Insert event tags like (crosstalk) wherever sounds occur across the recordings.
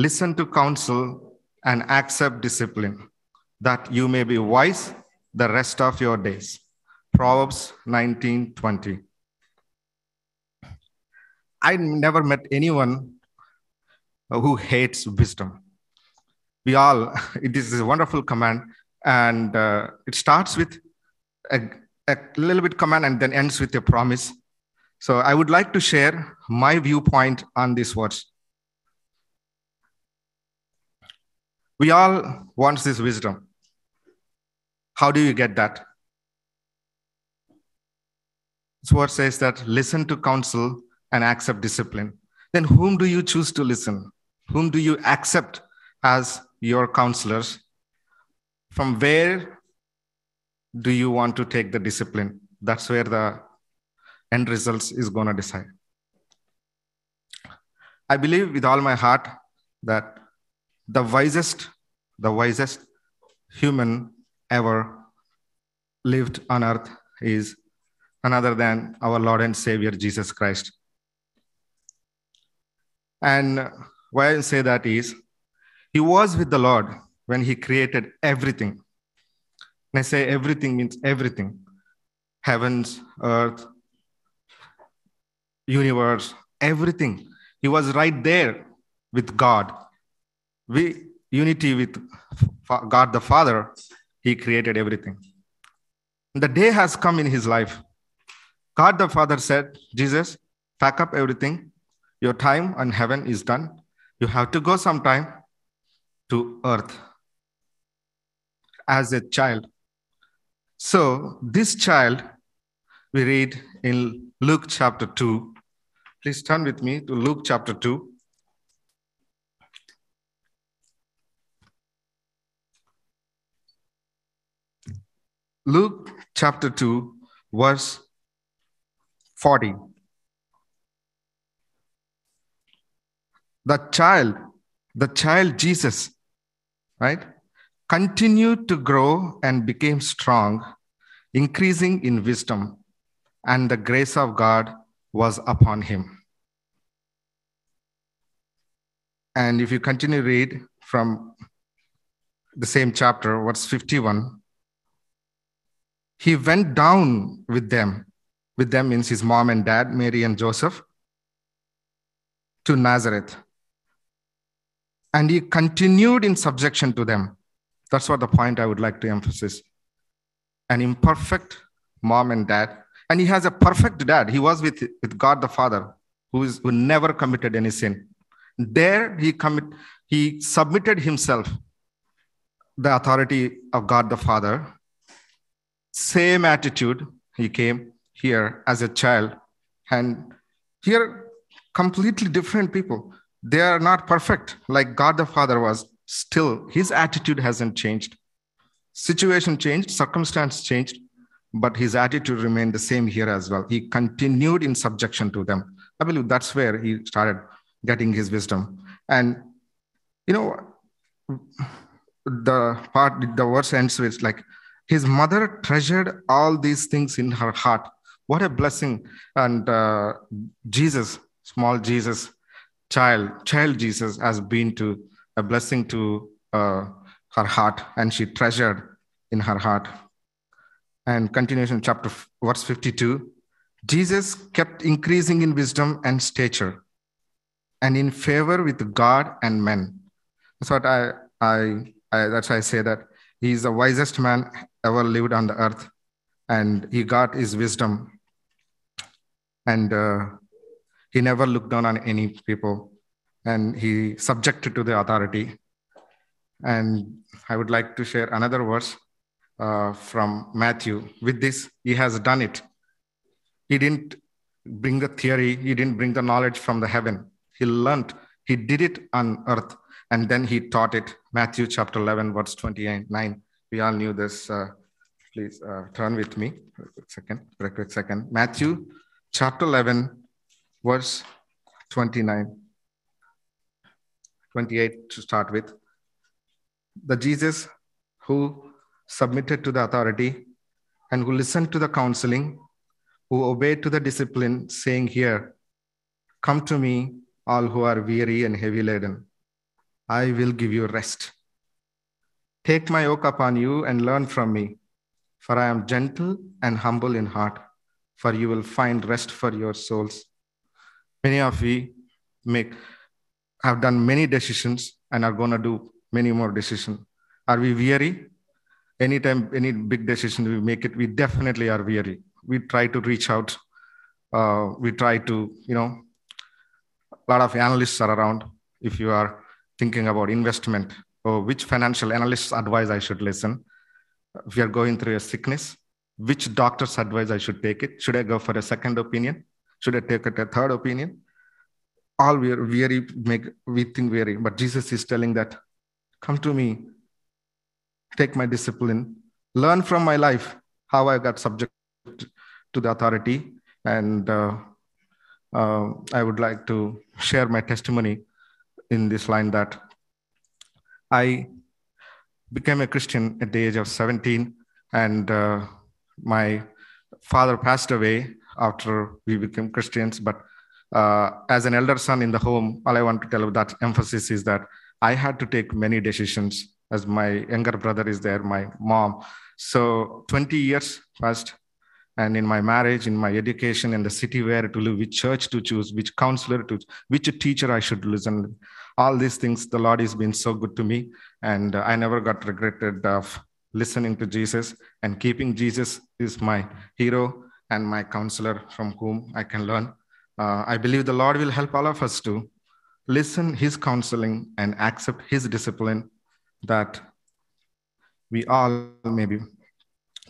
listen to counsel and accept discipline, that you may be wise the rest of your days. Proverbs 19 20. I never met anyone who hates wisdom. We all, (laughs) it is a wonderful command, and uh, it starts with a, a little bit command and then ends with a promise. So I would like to share my viewpoint on these words. We all want this wisdom. How do you get that? This word says that listen to counsel and accept discipline. Then whom do you choose to listen? Whom do you accept as your counselors? From where do you want to take the discipline? That's where the end results is going to decide. I believe with all my heart that the wisest, the wisest human ever lived on earth is none other than our Lord and Savior Jesus Christ. And why I say that is, he was with the Lord when he created everything. When I say everything means everything heavens, earth, universe, everything. He was right there with God. We unity with God the Father, he created everything. The day has come in his life. God the Father said, Jesus, pack up everything. Your time on heaven is done. You have to go sometime to earth as a child. So, this child, we read in Luke chapter 2. Please turn with me to Luke chapter 2. Luke chapter 2, verse 40. The child, the child Jesus, right, continued to grow and became strong, increasing in wisdom, and the grace of God was upon him. And if you continue to read from the same chapter, verse 51, he went down with them. With them means his mom and dad, Mary and Joseph, to Nazareth. And he continued in subjection to them. That's what the point I would like to emphasize. An imperfect mom and dad. And he has a perfect dad. He was with, with God the Father, who, is, who never committed any sin. There he commit, he submitted himself the authority of God the Father same attitude. He came here as a child. And here, completely different people. They are not perfect like God the Father was. Still, his attitude hasn't changed. Situation changed, circumstance changed, but his attitude remained the same here as well. He continued in subjection to them. I believe that's where he started getting his wisdom. And, you know, the part, the verse ends with like, his mother treasured all these things in her heart. What a blessing. And uh, Jesus, small Jesus, child, child Jesus, has been to a blessing to uh, her heart, and she treasured in her heart. And continuation, chapter verse 52 Jesus kept increasing in wisdom and stature and in favor with God and men. That's what I, I, I that's why I say that he's the wisest man ever lived on the earth, and he got his wisdom. And uh, he never looked down on any people, and he subjected to the authority. And I would like to share another verse uh, from Matthew. With this, he has done it. He didn't bring the theory, he didn't bring the knowledge from the heaven. He learned, he did it on earth, and then he taught it. Matthew chapter 11, verse 29 we all knew this. Uh, please uh, turn with me for a quick second, for a quick second. Matthew chapter 11, verse 29, 28 to start with. The Jesus who submitted to the authority and who listened to the counseling, who obeyed to the discipline, saying, Here, come to me, all who are weary and heavy laden, I will give you rest. Take my yoke upon you and learn from me, for I am gentle and humble in heart, for you will find rest for your souls. Many of we make have done many decisions and are going to do many more decisions. Are we weary? Anytime any big decision we make it, we definitely are weary. We try to reach out. Uh, we try to, you know, a lot of analysts are around. If you are thinking about investment or which financial analyst's advice I should listen, if you are going through a sickness, which doctor's advice I should take it? Should I go for a second opinion? Should I take it a third opinion? All we are weary, make we think weary. But Jesus is telling that, come to me, take my discipline, learn from my life how I got subject to the authority. And uh, uh, I would like to share my testimony in this line that I became a Christian at the age of 17, and uh, my father passed away after we became Christians. But uh, as an elder son in the home, all I want to tell you that emphasis is that I had to take many decisions as my younger brother is there, my mom. So 20 years passed. And in my marriage, in my education, in the city where to live, which church to choose, which counselor to, which teacher I should listen. All these things, the Lord has been so good to me. And I never got regretted of listening to Jesus and keeping Jesus is my hero and my counselor from whom I can learn. Uh, I believe the Lord will help all of us to listen his counseling and accept his discipline that we all maybe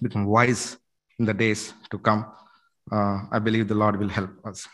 become wise in the days to come. Uh, I believe the Lord will help us.